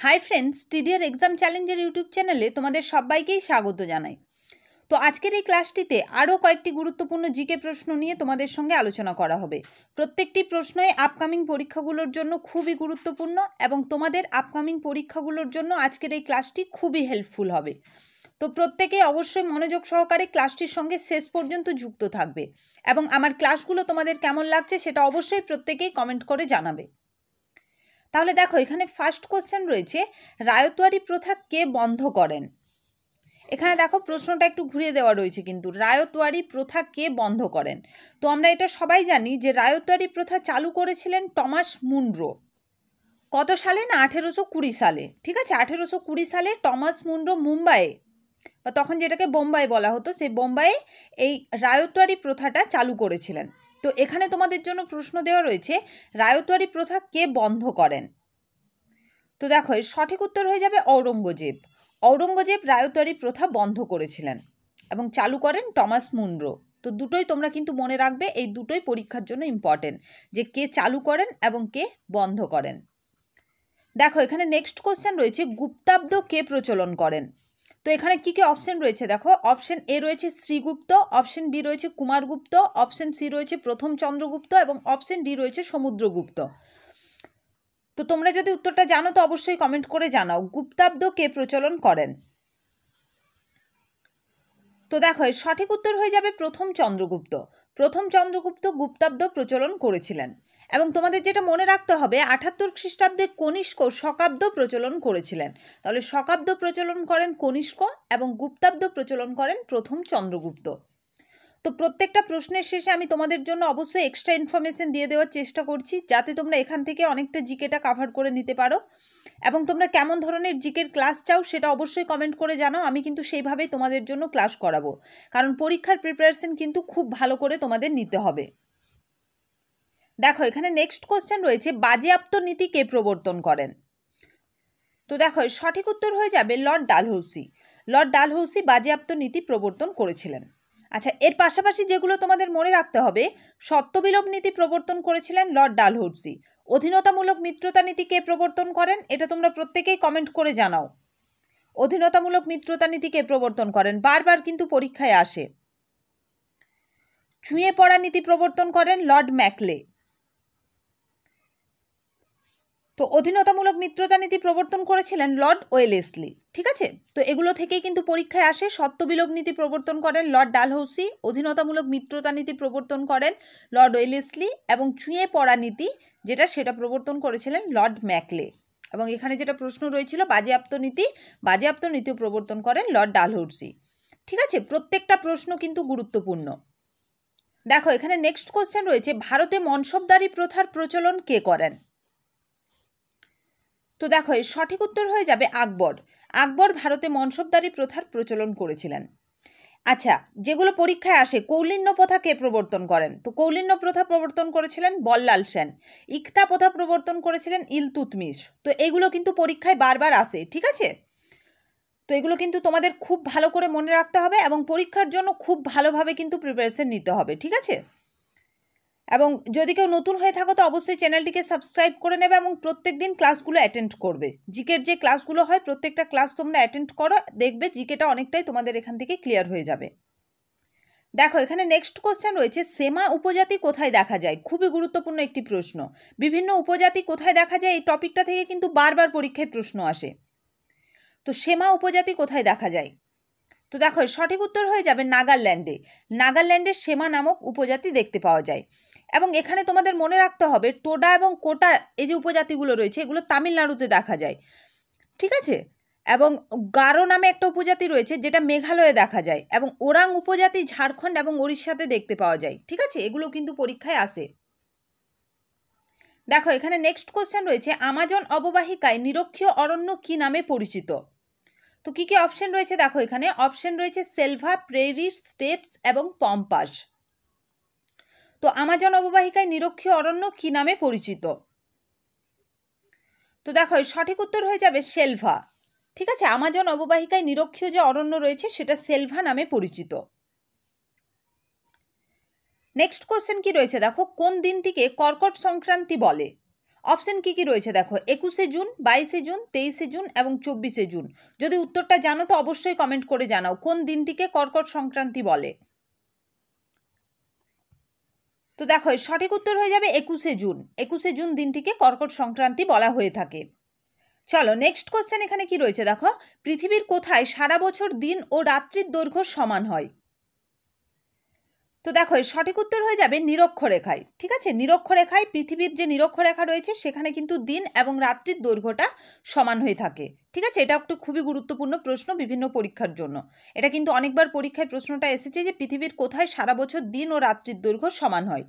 High friends TDR exam চ্যালেঞ্জের YouTube চ্যানেলে তোমাদের সবাইকেই স্বাগত জানাই। তো আজকের এই ক্লাসটিতে আরও কয়েকটি গুরুত্বপূর্ণ জিকে প্রশ্ন নিয়ে তোমাদের সঙ্গে আলোচনা করা হবে। প্রত্যেকটি প্রশ্নই আপকামিং পরীক্ষাগুলোর জন্য খুবই গুরুত্বপূর্ণ এবং তোমাদের আপকামিং পরীক্ষাগুলোর জন্য আজকের এই ক্লাসটি খুবই হেল্পফুল হবে। তো প্রত্যেকেই অবশ্যই মনোযোগ সহকারে ক্লাসটির সঙ্গে শেষ পর্যন্ত যুক্ত থাকবে এবং আমার ক্লাসগুলো তোমাদের কেমন লাগছে সেটা অবশ্যই প্রত্যেকেই কমেন্ট করে জানাবে। তাহলে দেখো এখানে ফার্স্ট কোশ্চেন রয়েছে, রায়তওয়ারি প্রথা কে বন্ধ করেন? এখানে দেখো প্রশ্নটা একটু ঘুরিয়ে দেওয়া রয়েছে কিন্তু রায়তোয়ারি প্রথা কে বন্ধ করেন? তো আমরা এটা সবাই জানি যে রায়তওয়ারি প্রথা চালু করেছিলেন টমাস মুন্ড্রো। কত সালে না আঠেরোশো কুড়ি সালে? ঠিক আছে, আঠেরোশো কুড়ি সালে টমাস মুন্ড্রো মুম্বাইয়ে, বা তখন যেটাকে বোম্বাই বলা হতো, সেই বোম্বাইয়ে এই রায়তওয়ারি প্রথাটা চালু করেছিলেন। তো এখানে তোমাদের জন্য প্রশ্ন দেওয়া রয়েছে, রায়তওয়ারি প্রথা কে বন্ধ করেন? তো দেখো সঠিক উত্তর হয়ে যাবে ঔরঙ্গজেব। ঔরঙ্গজেব রায়তওয়ারি প্রথা বন্ধ করেছিলেন এবং চালু করেন টমাস মুন্ড্রো তো দুটোই তোমরা কিন্তু মনে রাখবে, এই দুটোই পরীক্ষার জন্য ইম্পর্টেন্ট যে কে চালু করেন এবং কে বন্ধ করেন। দেখো, এখানে নেক্সট কোশ্চেন রয়েছে, গুপ্তাব্দ কে প্রচলন করেন? তো এখানে কি কি অপশন রয়েছে? দেখো অপশন এ রয়েছে শ্রীগুপ্ত অপশন বি রয়েছে কুমারগুপ্ত অপশন সি রয়েছে প্রথম চন্দ্রগুপ্ত এবং অপশন ডি রয়েছে সমুদ্রগুপ্ত। তো তোমরা যদি উত্তরটা জানো, তো অবশ্যই কমেন্ট করে জানাও। গুপ্তাব্দ কে প্রচলন করেন? তো দেখো, সঠিক উত্তর হয়ে যাবে প্রথম চন্দ্রগুপ্ত। প্রথম চন্দ্রগুপ্ত গুপ্তাব্দ প্রচলন করেছিলেন। এবং তোমাদের যেটা মনে রাখতে হবে, আঠাত্তর খ্রিস্টাব্দে কনিষ্ক শকাব্দ প্রচলন করেছিলেন। তাহলে শকাব্দ প্রচলন করেন কনিষ্ক এবং গুপ্তাব্দ প্রচলন করেন প্রথম চন্দ্রগুপ্ত। তো প্রত্যেকটা প্রশ্নের শেষে আমি তোমাদের জন্য অবশ্যই এক্সট্রা ইনফরমেশন দিয়ে দেওয়ার চেষ্টা করছি, যাতে তোমরা এখান থেকে অনেকটা জিকেটা কাভার করে নিতে পারো। এবং তোমরা কেমন ধরনের জিকের ক্লাস চাও সেটা অবশ্যই কমেন্ট করে জানাও, আমি কিন্তু সেইভাবেই তোমাদের জন্য ক্লাস করাবো। কারণ পরীক্ষার প্রিপারেশন কিন্তু খুব ভালো করে তোমাদের নিতে হবে। দেখো, এখানে নেক্সট কোশ্চেন রয়েছে, বাজেয়াপ্ত নীতি কে প্রবর্তন করেন? তো দেখো, সঠিক উত্তর হয়ে যাবে লর্ড ডালহৌসি। লর্ড ডালহৌসি বাজেয়াপ্ত নীতি প্রবর্তন করেছিলেন। আচ্ছা এর পাশাপাশি যেগুলো তোমাদের মনে রাখতে হবে, সত্যবিলোপ নীতি প্রবর্তন করেছিলেন লর্ড ডালহৌসি। অধীনতামূলক মিত্রতা নীতি কে প্রবর্তন করেন, এটা তোমরা প্রত্যেকেই কমেন্ট করে জানাও। অধীনতামূলক মিত্রতা নীতি কে প্রবর্তন করেন, বারবার কিন্তু পরীক্ষায় আসে। ছুঁয়ে পড়া নীতি প্রবর্তন করেন লর্ড ম্যাকলে। তো অধীনতামূলক মিত্রতা নীতি প্রবর্তন করেছিলেন লর্ড ওয়েলেসলি, ঠিক আছে? তো এগুলো থেকেই কিন্তু পরীক্ষায় আসে, সত্যবিলোপ নীতি প্রবর্তন করেন লর্ড ডালহৌসি, অধীনতামূলক মিত্রতা নীতি প্রবর্তন করেন লর্ড ওয়েলেসলি এবং চুঁয়ে পড়া নীতি যেটা সেটা প্রবর্তন করেছিলেন লর্ড ম্যাকলে। এবং এখানে যেটা প্রশ্ন রয়েছিল, বাজেয়াপ্ত নীতি, বাজেয়াপ্ত নীতিও প্রবর্তন করেন লর্ড ডালহৌসি। ঠিক আছে? প্রত্যেকটা প্রশ্ন কিন্তু গুরুত্বপূর্ণ। দেখো, এখানে নেক্সট কোশ্চেন রয়েছে, ভারতে মনসবদারি প্রথার প্রচলন কে করেন? তো দেখো এর সঠিক উত্তর হয়ে যাবে আকবর। আকবর ভারতে মনসবদারি প্রথার প্রচলন করেছিলেন। আচ্ছা যেগুলো পরীক্ষায় আসে, কৌলিন্য প্রথা কে প্রবর্তন করেন? তো কৌলিন্য প্রথা প্রবর্তন করেছিলেন বল্লাল সেন। ইকতা প্রথা প্রবর্তন করেছিলেন ইলতুতমিশ। তো এগুলো কিন্তু পরীক্ষায় বারবার আসে, ঠিক আছে? তো এগুলো কিন্তু তোমাদের খুব ভালো করে মনে রাখতে হবে এবং পরীক্ষার জন্য খুব ভালোভাবে কিন্তু প্রিপারেশন নিতে হবে, ঠিক আছে? এবং যদি কেউ নতুন হয়ে থাকো, তো অবশ্যই চ্যানেলটিকে সাবস্ক্রাইব করে নেবে এবং প্রত্যেক দিন ক্লাসগুলো অ্যাটেন্ড করবে। জিকের যে ক্লাসগুলো হয়, প্রত্যেকটা ক্লাস তোমরা অ্যাটেন্ড করো, দেখবে জিকেটা অনেকটাই তোমাদের এখান থেকে ক্লিয়ার হয়ে যাবে। দেখো, এখানে নেক্সট কোশ্চেন রয়েছে, সেমা উপজাতি কোথায় দেখা যায়? খুবই গুরুত্বপূর্ণ একটি প্রশ্ন। বিভিন্ন উপজাতি কোথায় দেখা যায়? এই টপিকটা থেকে কিন্তু বারবার পরীক্ষায় প্রশ্ন আসে। তো সেমা উপজাতি কোথায় দেখা যায়? তো দেখো, সঠিক উত্তর হয়ে যাবে নাগাল্যান্ডে। নাগাল্যান্ডের সেমা নামক উপজাতি দেখতে পাওয়া যায়। এবং এখানে তোমাদের মনে রাখতে হবে, টোডা এবং কোটা এই যে উপজাতিগুলো রয়েছে, এগুলো তামিলনাড়ুতে দেখা যায়। ঠিক আছে? এবং গারো নামে একটা উপজাতি রয়েছে, যেটা মেঘালয়ে দেখা যায়। এবং ওরাং উপজাতি ঝাড়খণ্ড এবং উড়িষ্যাতে দেখতে পাওয়া যায়। ঠিক আছে? এগুলো কিন্তু পরীক্ষায় আসে। দেখো, এখানে নেক্সট কোশ্চেন রয়েছে, আমাজন অববাহিকায় নিরক্ষীয় অরণ্য কি নামে পরিচিত? তো কী কী অপশন রয়েছে? দেখো, এখানে অপশন রয়েছে সেলভা প্রেরির স্টেপস এবং পম্পাস তো আমাজন অববাহিকায় নিরক্ষীয় অরণ্য কি নামে পরিচিত? তো দেখো সঠিক উত্তর হয়ে যাবে সেলভা ঠিক আছে? আমাজন অববাহিকায় নিরক্ষীয় যে অরণ্য রয়েছে, সেটা সেলভা নামে পরিচিত। নেক্সট কোশ্চেন কি রয়েছে? দেখো, কোন দিনটিকে কর্কট সংক্রান্তি বলে? অপশন কি কি রয়েছে দেখো, একুশে জুন, বাইশে জুন, তেইশে জুন এবং চব্বিশে জুন। যদি উত্তরটা জানো তো অবশ্যই কমেন্ট করে জানাও, কোন দিনটিকে কর্কট সংক্রান্তি বলে? তো দেখো সঠিক উত্তর হয়ে যাবে একুশে জুন। একুশে জুন দিনটিকে কর্কট সংক্রান্তি বলা হয়ে থাকে। চলো নেক্সট কোশ্চেন এখানে কি রয়েছে দেখো? পৃথিবীর কোথায় সারা বছর দিন ও রাত্রির দৈর্ঘ্য সমান হয়? তো দেখো সঠিক উত্তর হয়ে যাবে নিরক্ষরেখায়, ঠিক আছে? নিরক্ষরেখায় পৃথিবীর যে নিরক্ষরেখা রয়েছে, সেখানে কিন্তু দিন এবং রাত্রির দৈর্ঘ্যটা সমান হয়ে থাকে, ঠিক আছে? এটা একটু খুবই গুরুত্বপূর্ণ প্রশ্ন বিভিন্ন পরীক্ষার জন্য। এটা কিন্তু অনেকবার পরীক্ষায় প্রশ্নটা এসেছে যে পৃথিবীর কোথায় সারা বছর দিন ও রাত্রির দৈর্ঘ্য সমান হয়।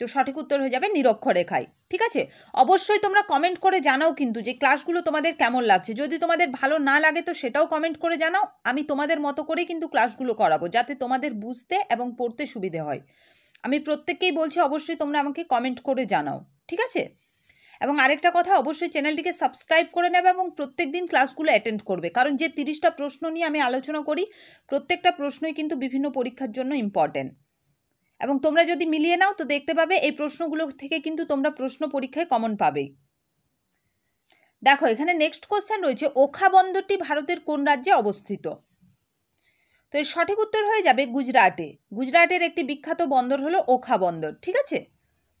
তো সঠিক উত্তর হয়ে যাবে নিরক্ষরেখায়। ঠিক আছে? অবশ্যই তোমরা কমেন্ট করে জানাও কিন্তু যে ক্লাসগুলো তোমাদের কেমন লাগছে। যদি তোমাদের ভালো না লাগে তো সেটাও কমেন্ট করে জানাও। আমি তোমাদের মতো করে কিন্তু ক্লাসগুলো করাবো, যাতে তোমাদের বুঝতে এবং পড়তে সুবিধে হয়। আমি প্রত্যেককেই বলছি, অবশ্যই তোমরা আমাকে কমেন্ট করে জানাও। ঠিক আছে? এবং আরেকটা কথা, অবশ্যই চ্যানেলটিকে সাবস্ক্রাইব করে নেবে এবং প্রত্যেক দিন ক্লাসগুলো অ্যাটেন্ড করবে। কারণ যে তিরিশটা প্রশ্ন নিয়ে আমি আলোচনা করি, প্রত্যেকটা প্রশ্নই কিন্তু বিভিন্ন পরীক্ষার জন্য ইম্পর্টেন্ট এবং তোমরা যদি মিলিয়ে নাও, তো দেখতে পাবে এই প্রশ্নগুলো থেকে কিন্তু তোমরা প্রশ্ন পরীক্ষায় কমন পাবে। দেখো, এখানে নেক্সট কোশ্চেন রয়েছে ওখা বন্দরটি ভারতের কোন রাজ্যে অবস্থিত? তো এর সঠিক উত্তর হয়ে যাবে গুজরাটে। গুজরাটের একটি বিখ্যাত বন্দর হলো ওখা বন্দর ঠিক আছে?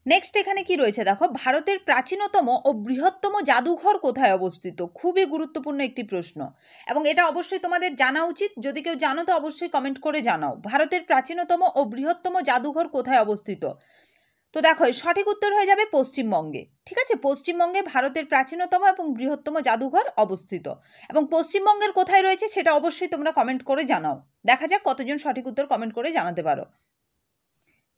নেক্সট এখানে কি রয়েছে? দেখো, ভারতের প্রাচীনতম ও বৃহত্তম জাদুঘর কোথায় অবস্থিত? খুবই গুরুত্বপূর্ণ একটি প্রশ্ন। এবং এটা অবশ্যই তোমাদের জানা উচিত। যদি কেউ জানো, তো অবশ্যই কমেন্ট করে জানাও। ভারতের প্রাচীনতম ও বৃহত্তম জাদুঘর কোথায় অবস্থিত? তো দেখো সঠিক উত্তর হয়ে যাবে পশ্চিমবঙ্গে। ঠিক আছে? পশ্চিমবঙ্গে ভারতের প্রাচীনতম এবং বৃহত্তম জাদুঘর অবস্থিত। এবং পশ্চিমবঙ্গের কোথায় রয়েছে, সেটা অবশ্যই তোমরা কমেন্ট করে জানাও। দেখা যাক কতজন সঠিক উত্তর কমেন্ট করে জানাতে পারো।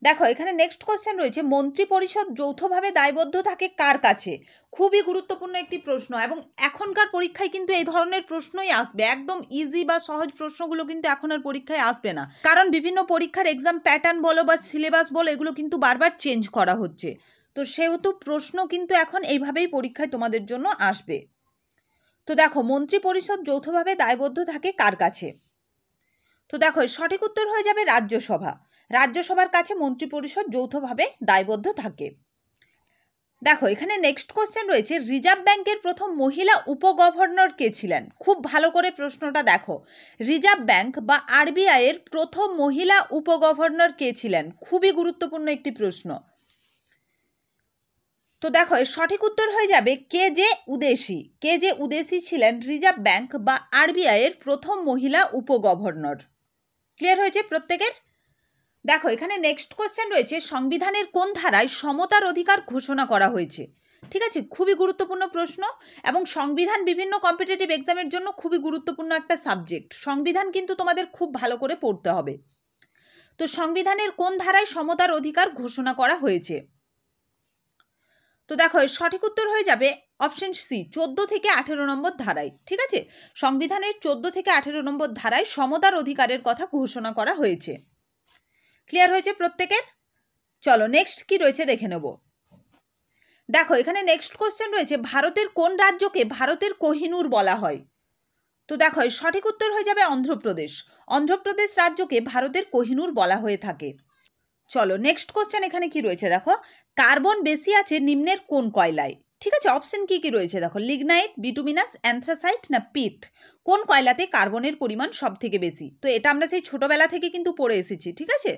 দেখো, এখানে নেক্সট কোয়েশ্চেন রয়েছে মন্ত্রী পরিষদ যৌথভাবে দায়বদ্ধ থাকে কার কাছে? খুবই গুরুত্বপূর্ণ একটি প্রশ্ন এবং এখনকার পরীক্ষায় কিন্তু এই ধরনের প্রশ্নই আসবে। একদম ইজি বা সহজ প্রশ্নগুলো কিন্তু এখন আর পরীক্ষায় আসবে না। কারণ বিভিন্ন পরীক্ষার এক্সাম প্যাটার্ন বলো বা সিলেবাস বলো, এগুলো কিন্তু বারবার চেঞ্জ করা হচ্ছে। তো সেহেতু প্রশ্ন কিন্তু এখন এইভাবেই পরীক্ষায় তোমাদের জন্য আসবে। তো দেখো মন্ত্রী পরিষদ যৌথভাবে দায়বদ্ধ থাকে কার কাছে? তো দেখো, সঠিক উত্তর হয়ে যাবে রাজ্যসভা। রাজ্যসভার কাছে মন্ত্রিপরিষদ যৌথভাবে দায়বদ্ধ থাকে। দেখো, এখানে নেক্সট কোশ্চেন রয়েছে, রিজার্ভ ব্যাংকের প্রথম মহিলা উপগভর্নর কে ছিলেন? খুব ভালো করে প্রশ্নটা দেখো। রিজার্ভ ব্যাংক বা আরবিআই এর প্রথম মহিলা উপগভর্নর কে ছিলেন? খুবই গুরুত্বপূর্ণ একটি প্রশ্ন। তো দেখো সঠিক উত্তর হয়ে যাবে কে যে উদেশি। কে যে উদেশি ছিলেন রিজার্ভ ব্যাংক বা আরবিআই এর প্রথম মহিলা উপগভর্নর। ক্লিয়ার হয়েছে প্রত্যেকের? দেখো, এখানে নেক্সট কোশ্চেন রয়েছে, সংবিধানের কোন ধারায় সমতার অধিকার ঘোষণা করা হয়েছে? ঠিক আছে? খুবই গুরুত্বপূর্ণ প্রশ্ন এবং সংবিধান বিভিন্ন কম্পিটিটিভ এক্সামের জন্য খুবই গুরুত্বপূর্ণ একটা সাবজেক্ট সংবিধান কিন্তু তোমাদের খুব ভালো করে পড়তে হবে। তো সংবিধানের কোন ধারায় সমতার অধিকার ঘোষণা করা হয়েছে? তো দেখো সঠিক উত্তর হয়ে যাবে অপশন সি চোদ্দ থেকে আঠেরো নম্বর ধারায়। ঠিক আছে? সংবিধানের চোদ্দ থেকে আঠেরো নম্বর ধারায় সমতার অধিকারের কথা ঘোষণা করা হয়েছে। ক্লিয়ার হয়েছে প্রত্যেকের? চলো নেক্সট কি রয়েছে দেখে নেব। দেখো, এখানে নেক্সট কোশ্চেন রয়েছে, ভারতের কোন রাজ্যকে ভারতের কোহিনুর বলা হয়? তো দেখো সঠিক উত্তর হয়ে যাবে অন্ধ্রপ্রদেশ। অন্ধ্রপ্রদেশ রাজ্যকে ভারতের কোহিনুর বলা হয়ে থাকে। চলো নেক্সট কোশ্চেন এখানে কি রয়েছে দেখো? কার্বন বেশি আছে নিম্নের কোন কয়লায়? ঠিক আছে অপশন কী কী রয়েছে? দেখো লিগনাইট বিটুমিনাস অ্যান্থ্রাসাইট না পিট কোন কয়লাতে কার্বনের পরিমাণ সব থেকে বেশি? তো এটা আমরা সেই ছোটোবেলা থেকে কিন্তু পড়ে এসেছি, ঠিক আছে?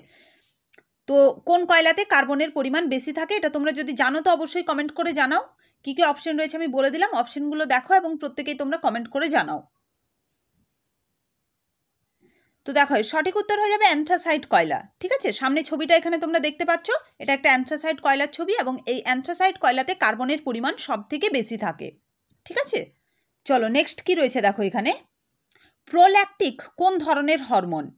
তো কোন কয়লাতে কার্বনের পরিমাণ বেশি থাকে এটা তোমরা যদি জানো তো অবশ্যই কমেন্ট করে জানাও। কী কী অপশন রয়েছে আমি বলে দিলাম অপশনগুলো দেখো এবং প্রত্যেকেই তোমরা কমেন্ট করে জানাও। তো দেখো সঠিক উত্তর হয়ে যাবে অ্যান্থ্রাসাইট কয়লা। ঠিক আছে? সামনে ছবিটা এখানে তোমরা দেখতে পাচ্ছ। এটা একটা অ্যান্থ্রাসাইট কয়লার ছবি এবং এই অ্যান্থ্রাসাইট কয়লাতে কার্বনের পরিমাণ সব থেকে বেশি থাকে। ঠিক আছে? চলো নেক্সট কি রয়েছে দেখো এখানে? প্রোল্যাকটিক কোন ধরনের হরমোন?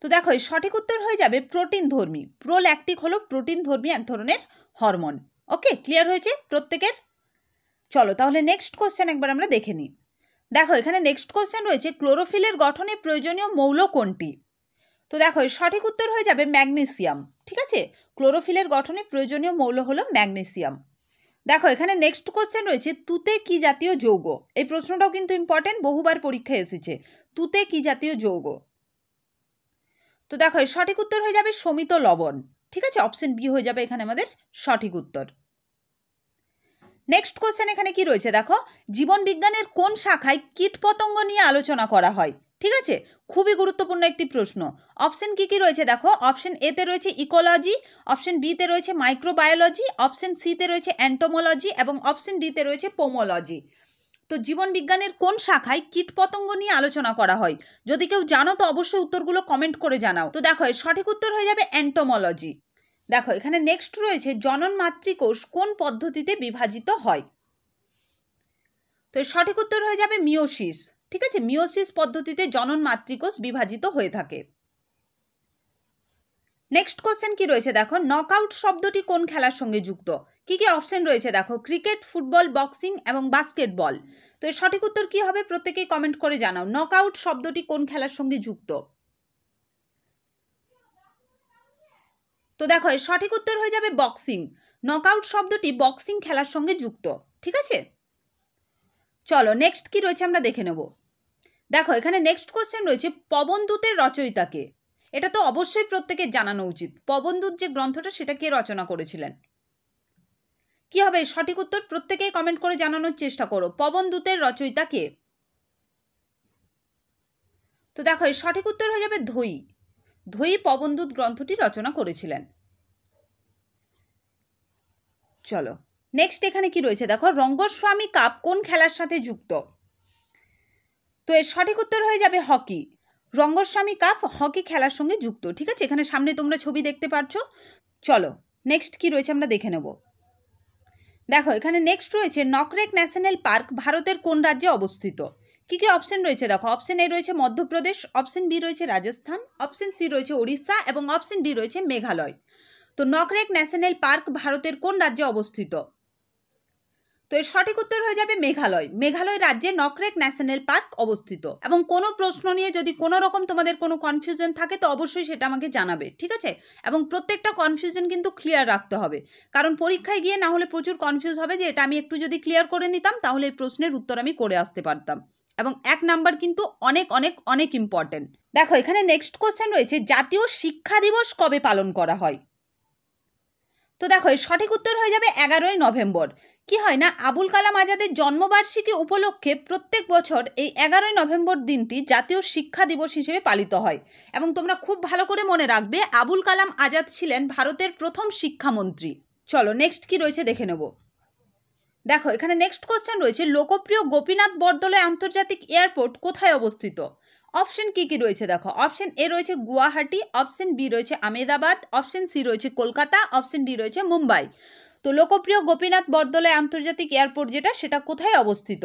তো দেখো সঠিক উত্তর হয়ে যাবে প্রোটিন ধর্মী। প্রোল্যাকটিক হলো প্রোটিন ধর্মী এক ধরনের হরমোন। ওকে ক্লিয়ার হয়েছে প্রত্যেকের? চলো, তাহলে নেক্সট কোশ্চেন একবার আমরা দেখে নিই। দেখো, এখানে নেক্সট কোশ্চেন রয়েছে ক্লোরোফিলের গঠনে প্রয়োজনীয় মৌল কোনটি? তো দেখো সঠিক উত্তর হয়ে যাবে ম্যাগনেসিয়াম ঠিক আছে? ক্লোরোফিলের গঠনে প্রয়োজনীয় মৌল হলো ম্যাগনেসিয়াম দেখো, এখানে নেক্সট কোশ্চেন রয়েছে, তুতে কি জাতীয় যৌগ? এই প্রশ্নটাও কিন্তু ইম্পর্টেন্ট বহুবার পরীক্ষায় এসেছে, তুতে কি জাতীয় যৌগ? তো দেখো সঠিক উত্তর হয়ে যাবে সমিত লবণ, ঠিক আছে? অপশন বি হয়ে যাবে এখানে আমাদের সঠিক উত্তর। নেক্সট কোশ্চেন এখানে কি রয়েছে? দেখো, জীবন বিজ্ঞানের কোন শাখায় কীটপতঙ্গ নিয়ে আলোচনা করা হয়? ঠিক আছে? খুবই গুরুত্বপূর্ণ একটি প্রশ্ন। অপশন কি কি রয়েছে? দেখো অপশন এতে রয়েছে ইকোলজি অপশন বিতে রয়েছে মাইক্রোবায়োলজি অপশন সিতে রয়েছে অ্যান্টোমোলজি এবং অপশন ডিতে রয়েছে পোমোলজি তো জীবন বিজ্ঞানের কোন শাখায় কীটপতঙ্গ নিয়ে আলোচনা করা হয়? যদি কেউ জানো তো অবশ্যই উত্তরগুলো কমেন্ট করে জানাও। তো দেখো সঠিক উত্তর হয়ে যাবে অ্যান্টোমোলজি দেখো, এখানে নেক্সট রয়েছে জনন মাতৃকোষ কোন পদ্ধতিতে বিভাজিত হয়? তো সঠিক উত্তর হয়ে যাবে মিওসিস ঠিক আছে? মিওসিস পদ্ধতিতে জনন মাতৃকোষ বিভাজিত হয়ে থাকে। নেক্সট কোশ্চেন কি রয়েছে? দেখো নকআউট শব্দটি কোন খেলার সঙ্গে যুক্ত? কি কি অপশন রয়েছে? দেখো ক্রিকেট ফুটবল বক্সিং এবং বাস্কেটবল তো সঠিক উত্তর কি হবে? প্রত্যেকেই কমেন্ট করে জানাও। নকআউট শব্দটি কোন খেলার সঙ্গে যুক্ত? তো দেখো সঠিক উত্তর হয়ে যাবে বক্সিং নকআউট শব্দটি বক্সিং খেলার সঙ্গে যুক্ত, ঠিক আছে? চলো নেক্সট কি রয়েছে আমরা দেখে নেব। দেখো, এখানে নেক্সট কোশ্চেন রয়েছে পবনদূতের রচয়িতাকে। এটা তো অবশ্যই প্রত্যেকের জানানো উচিত। পবনদূত যে গ্রন্থটা, সেটা কে রচনা করেছিলেন? কি হবে? সঠিক উত্তর প্রত্যেকেই কমেন্ট করে জানানোর চেষ্টা করো। পবনদূতের রচয়িতা কে? তো দেখো সঠিক উত্তর হয়ে যাবে ধৈ ধৈ পবনদূত গ্রন্থটি রচনা করেছিলেন। চলো নেক্সট এখানে কি রয়েছে? দেখো, রঙ্গস্বামী কাপ কোন খেলার সাথে যুক্ত? তো এর সঠিক উত্তর হয়ে যাবে হকি। রঙ্গস্বামী কাপ হকি খেলার সঙ্গে যুক্ত, ঠিক আছে? এখানে সামনে তোমরা ছবি দেখতে পারছ। চলো নেক্সট কি রয়েছে আমরা দেখে নেব। দেখো, এখানে নেক্সট রয়েছে নকরেক ন্যাশনাল পার্ক, ভারতের কোন রাজ্যে অবস্থিত? কী কী অপশন রয়েছে? দেখো অপশন এ রয়েছে মধ্যপ্রদেশ অপশন বি রয়েছে রাজস্থান অপশন সি রয়েছে ওড়িশা এবং অপশন ডি রয়েছে মেঘালয়। তো নকরেক ন্যাশনাল পার্ক ভারতের কোন রাজ্যে অবস্থিত? তো এর সঠিক উত্তর হয়ে যাবে মেঘালয়। মেঘালয় রাজ্যে নকরেক ন্যাশনাল পার্ক অবস্থিত। এবং কোনো প্রশ্ন নিয়ে যদি কোনো রকম তোমাদের কোনো কনফিউশন থাকে, তো অবশ্যই সেটা আমাকে জানাবে, ঠিক আছে? এবং প্রত্যেকটা কনফিউশন কিন্তু ক্লিয়ার রাখতে হবে। কারণ পরীক্ষায় গিয়ে না হলে প্রচুর কনফিউজ হবে যে, এটা আমি একটু যদি ক্লিয়ার করে নিতাম, তাহলে এই প্রশ্নের উত্তর আমি করে আসতে পারতাম। এবং এক নাম্বার কিন্তু অনেক অনেক অনেক ইম্পর্টেন্ট দেখো, এখানে নেক্সট কোশ্চেন রয়েছে, জাতীয় শিক্ষা দিবস কবে পালন করা হয়? তো দেখো সঠিক উত্তর হয়ে যাবে এগারোই নভেম্বর। কি হয় না, আবুল কালাম আজাদের জন্মবার্ষিকী উপলক্ষে প্রত্যেক বছর এই এগারোই নভেম্বর দিনটি জাতীয় শিক্ষা দিবস হিসেবে পালিত হয়। এবং তোমরা খুব ভালো করে মনে রাখবে, আবুল কালাম আজাদ ছিলেন ভারতের প্রথম শিক্ষামন্ত্রী। চলো নেক্সট কি রয়েছে দেখে নেব। দেখো, এখানে নেক্সট কোশ্চেন রয়েছে, লোকপ্রিয় গোপীনাথ বরদলৈ আন্তর্জাতিক এয়ারপোর্ট কোথায় অবস্থিত? অপশন কি কি রয়েছে দেখো অপশন এ রয়েছে গুয়াহাটি অপশন বি রয়েছে আমেদাবাদ অপশন সি রয়েছে কলকাতা অপশন ডি রয়েছে মুম্বাই। তো লোকপ্রিয় গোপীনাথ বরদলৈ আন্তর্জাতিক এয়ারপোর্ট যেটা, সেটা কোথায় অবস্থিত?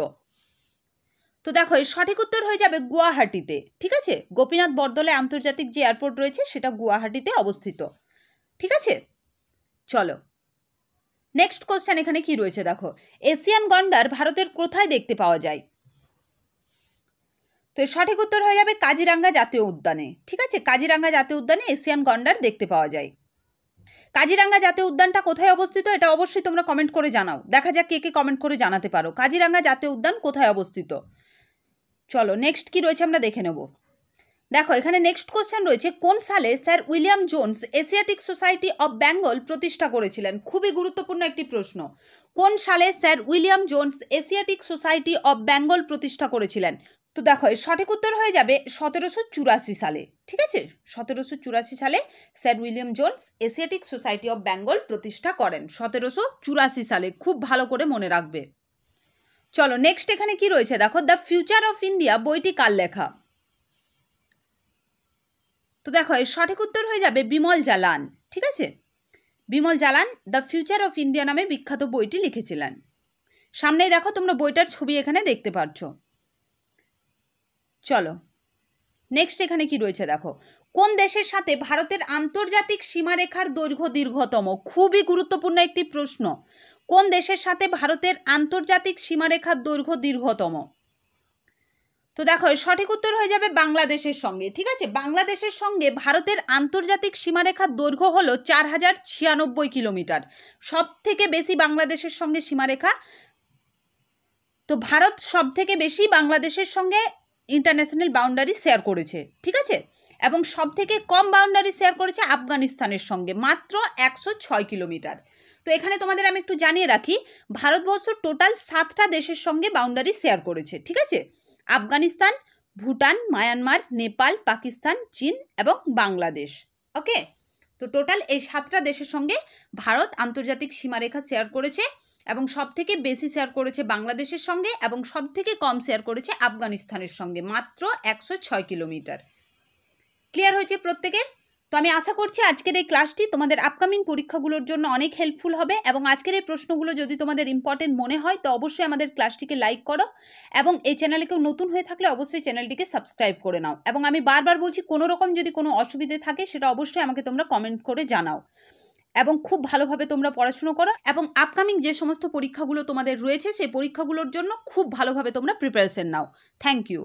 তো দেখো, এর সঠিক উত্তর হয়ে যাবে গুয়াহাটিতে, ঠিক আছে? গোপীনাথ বরদলে আন্তর্জাতিক যে এয়ারপোর্ট রয়েছে, সেটা গুয়াহাটিতে অবস্থিত, ঠিক আছে? চলো নেক্সট কোশ্চেন এখানে কি রয়েছে দেখো? এশিয়ান গন্ডার ভারতের কোথায় দেখতে পাওয়া যায়? তো সঠিক উত্তর হয়ে যাবে কাজিরাঙ্গা জাতীয় উদ্যানে। ঠিক আছে? কাজিরাঙ্গা জাতীয় উদ্যানে এশিয়ান গন্ডার দেখতে পাওয়া যায়। কাজিরাঙ্গা জাতীয় উদ্যানটা কোথায় অবস্থিত? এটা অবশ্যই তোমরা কমেন্ট করে জানাও। দেখা যাক কে কে কমেন্ট করে জানাতে পারো। কাজিরাঙ্গা জাতীয় উদ্যান কোথায় অবস্থিত? চলো নেক্সট কি রয়েছে আমরা দেখে নেব। দেখো, এখানে নেক্সট কোশ্চেন রয়েছে, কোন সালে sir William Jones Asiatic Society of Bengal প্রতিষ্ঠা করেছিলেন? খুবই গুরুত্বপূর্ণ একটি প্রশ্ন। কোন সালে sir William Jones Asiatic Society of Bengal প্রতিষ্ঠা করেছিলেন? তো দেখো সঠিক উত্তর হয়ে যাবে সতেরোশো চুরাশি সালে। ঠিক আছে? সতেরোশো চুরাশি সালে sir William Jones Asiatic Society of Bengal প্রতিষ্ঠা করেন। সতেরোশো চুরাশি সালে, খুব ভালো করে মনে রাখবে। চলো নেক্সট এখানে কি রয়েছে? দেখো দ্য ফিউচার অফ ইন্ডিয়া বইটি কার লেখা? তো দেখো, এর সঠিক উত্তর হয়ে যাবে বিমল জালান, ঠিক আছে? Bimal Jalan the future of India নামে বিখ্যাত বইটি লিখেছিলেন। সামনেই দেখো, তোমরা বইটার ছবি এখানে দেখতে পাচ্ছ চলো নেক্সট এখানে কি রয়েছে দেখো? কোন দেশের সাথে ভারতের আন্তর্জাতিক সীমারেখার দৈর্ঘ্য দীর্ঘতম? খুবই গুরুত্বপূর্ণ একটি প্রশ্ন। কোন দেশের সাথে ভারতের আন্তর্জাতিক সীমারেখার দৈর্ঘ্য দীর্ঘতম? তো দেখো, সঠিক উত্তর হয়ে যাবে বাংলাদেশের সঙ্গে, ঠিক আছে? বাংলাদেশের সঙ্গে ভারতের আন্তর্জাতিক সীমারেখার দৈর্ঘ্য হলো চার হাজার ছিয়ানব্বই কিলোমিটার। সব থেকে বেশি বাংলাদেশের সঙ্গে সীমারেখা। তো ভারত সব থেকে বেশি বাংলাদেশের সঙ্গে ইন্টারন্যাশনাল বাউন্ডারি শেয়ার করেছে, ঠিক আছে? এবং সব থেকে কম বাউন্ডারি শেয়ার করেছে আফগানিস্তানের সঙ্গে, মাত্র একশো ছয় কিলোমিটার। তো এখানে তোমাদের আমি একটু জানিয়ে রাখি, ভারতবর্ষ টোটাল সাতটা দেশের সঙ্গে বাউন্ডারি শেয়ার করেছে, ঠিক আছে? আফগানিস্তান, ভুটান, মায়ানমার, নেপাল, পাকিস্তান, চীন এবং বাংলাদেশ। ওকে? তো টোটাল এই সাতটা দেশের সঙ্গে ভারত আন্তর্জাতিক সীমারেখা শেয়ার করেছে এবং সব থেকে বেশি শেয়ার করেছে বাংলাদেশের সঙ্গে এবং সব থেকে কম শেয়ার করেছে আফগানিস্তানের সঙ্গে, মাত্র একশো ছয় কিলোমিটার। ক্লিয়ার হয়েছে প্রত্যেকের? তো আমি আশা করছি আজকের এই ক্লাসটি তোমাদের আপকামিং পরীক্ষাগুলোর জন্য অনেক হেল্পফুল হবে এবং আজকের এই প্রশ্নগুলো যদি তোমাদের ইম্পর্টেন্ট মনে হয়, তো অবশ্যই আমাদের ক্লাসটিকে লাইক করো এবং এই চ্যানেলে কেউ নতুন হয়ে থাকলে অবশ্যই চ্যানেলটিকে সাবস্ক্রাইব করে নাও। এবং আমি বারবার বলছি, কোনো রকম যদি কোনো অসুবিধে থাকে, সেটা অবশ্যই আমাকে তোমরা কমেন্ট করে জানাও। এবং খুব ভালোভাবে তোমরা পড়াশুনো করো এবং আপকামিং যে সমস্ত পরীক্ষাগুলো তোমাদের রয়েছে, সেই পরীক্ষাগুলোর জন্য খুব ভালোভাবে তোমরা প্রিপারেশন নাও। Thank you